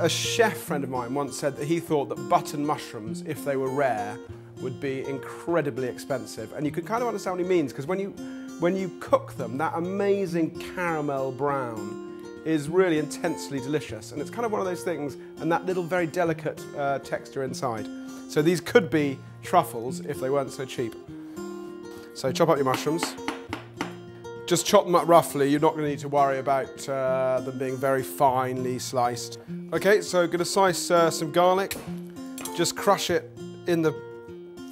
a chef friend of mine once said that he thought that button mushrooms, if they were rare, would be incredibly expensive. And you can kind of understand what he means, because when you, when you cook them, that amazing caramel brown is really intensely delicious. And it's kind of one of those things, and that little very delicate uh, texture inside. So these could be truffles if they weren't so cheap. So chop up your mushrooms. Just chop them up roughly. You're not going to need to worry about uh, them being very finely sliced. Okay, so going to slice uh, some garlic. Just crush it in the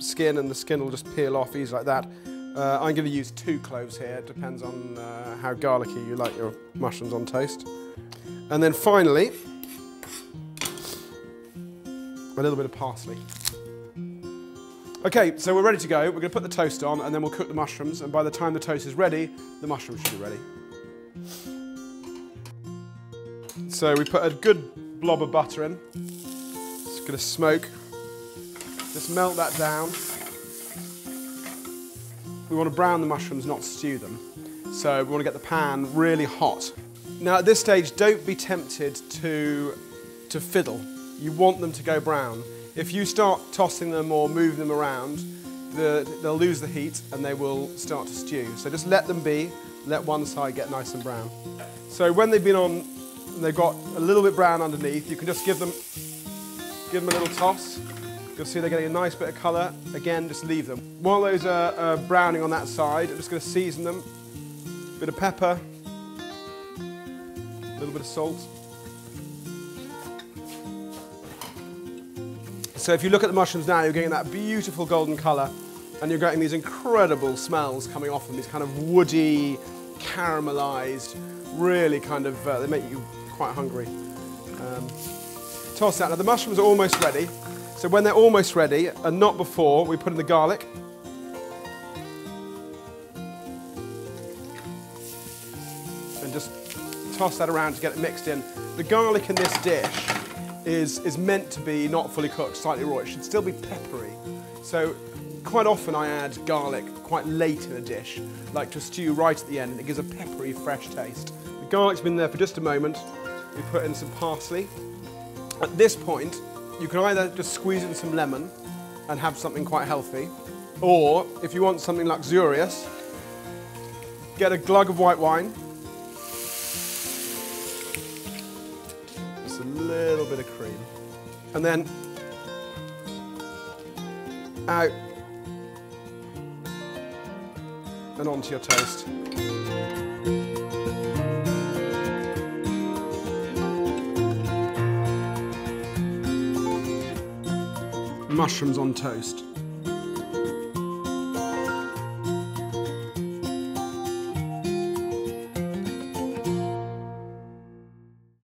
skin and the skin will just peel off easy like that. Uh, I'm going to use two cloves here. Depends on uh, how garlicky you like your mushrooms on toast. And then finally, a little bit of parsley. Okay, so we're ready to go. We're going to put the toast on and then we'll cook the mushrooms. And by the time the toast is ready, the mushrooms should be ready. So we put a good blob of butter in. It's going to smoke. Just melt that down. We want to brown the mushrooms, not stew them. So we want to get the pan really hot. Now at this stage, don't be tempted to, to fiddle. You want them to go brown. If you start tossing them or moving them around, the, they'll lose the heat and they will start to stew. So just let them be, let one side get nice and brown. So when they've been on, they've got a little bit brown underneath, you can just give them, give them a little toss. You'll see they're getting a nice bit of colour. Again, just leave them. While those are uh, browning on that side, I'm just going to season them. A bit of pepper, a little bit of salt. So if you look at the mushrooms now, you're getting that beautiful golden colour and you're getting these incredible smells coming off them, these kind of woody, caramelised, really kind of, uh, they make you quite hungry. Um, toss that. Now the mushrooms are almost ready. So when they're almost ready, and not before, we put in the garlic. And just toss that around to get it mixed in. The garlic in this dish is, is meant to be not fully cooked, slightly raw. It should still be peppery. So quite often I add garlic quite late in a dish, like to a stew right at the end, it gives a peppery, fresh taste. The garlic's been there for just a moment. We put in some parsley. At this point, you can either just squeeze in some lemon and have something quite healthy, or if you want something luxurious, get a glug of white wine, a little bit of cream, and then out and onto your toast. mushrooms on toast.